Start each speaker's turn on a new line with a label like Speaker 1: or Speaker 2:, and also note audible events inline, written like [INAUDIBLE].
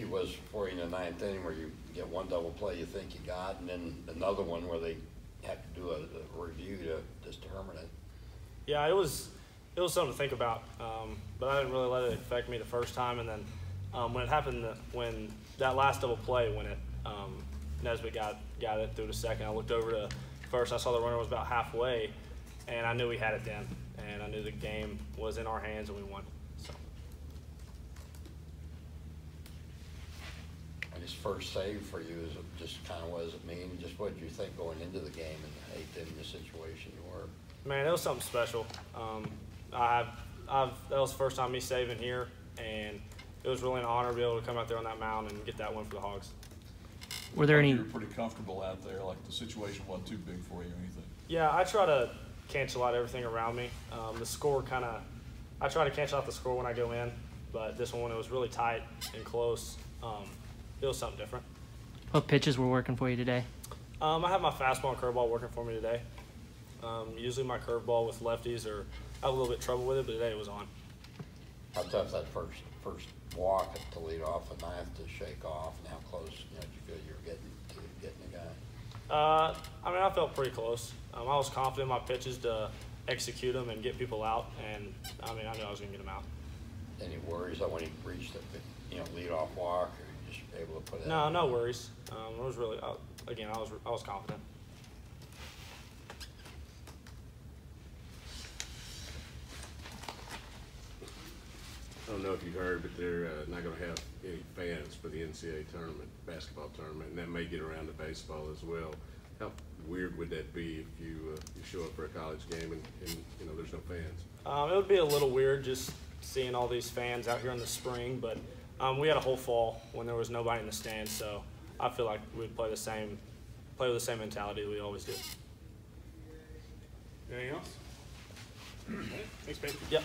Speaker 1: It was for you in the ninth inning where you get one double play you think you got, and then another one where they have to do a, a review to determine it.
Speaker 2: Yeah, it was it was something to think about, um, but I didn't really let it affect me the first time. And then um, when it happened, when that last double play, when it um, Nesbit got got it through the second, I looked over to first. I saw the runner was about halfway, and I knew we had it then, and I knew the game was in our hands and we won. So
Speaker 1: his first save for you is just kind of what does it mean? Just what did you think going into the game and eighth in the situation you were?
Speaker 2: man, it was something special. Um, I've, I've that was the first time me saving here, and it was really an honor to be able to come out there on that mound and get that win for the Hogs.
Speaker 3: Were there any?
Speaker 4: You were pretty comfortable out there, like the situation wasn't too big for you or anything.
Speaker 2: Yeah, I try to cancel out everything around me. Um, the score kind of, I try to cancel out the score when I go in, but this one, it was really tight and close, um, it was something different.
Speaker 3: What pitches were working for you today?
Speaker 2: Um, I have my fastball and curveball working for me today. Um, usually my curveball with lefties are, I have a little bit of trouble with it, but today it was on.
Speaker 1: How tough that first first walk to lead off the ninth to shake off, and how close you know did you feel you were getting to getting the guy?
Speaker 2: Uh, I mean, I felt pretty close. Um, I was confident in my pitches to execute them and get people out, and I mean, I knew I was going to get them out.
Speaker 1: Any worries that when he reached the you know lead off walk, or you just able to put it?
Speaker 2: No, no worries. Um, it was really, uh, again, I was, I was confident.
Speaker 5: I don't know if you heard, but they're uh, not going to have any fans for the NCAA tournament, basketball tournament, and that may get around to baseball as well. How weird would that be if you uh, you show up for a college game and, and you know there's no fans?
Speaker 2: Um, it would be a little weird just seeing all these fans out here in the spring, but um, we had a whole fall when there was nobody in the stands, so I feel like we'd play the same, play with the same mentality we always do.
Speaker 6: Anything else? [CLEARS THROAT] Thanks, Ben.
Speaker 2: Yep.